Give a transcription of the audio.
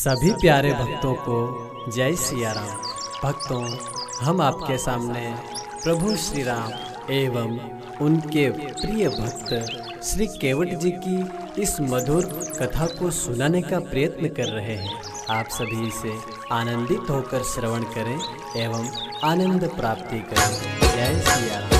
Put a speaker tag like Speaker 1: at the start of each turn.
Speaker 1: सभी प्यारे भक्तों को जय सिया राम भक्तों, हम आपके सामने प्रभु श्री राम एवं उनके प्रिय भक्त श्री केवट जी की इस मधुर कथा को सुनाने का प्रयत्न कर रहे हैं। आप सभी इसे आनंदित होकर श्रवण करें एवं आनंद प्राप्ति करें। जय सिया राम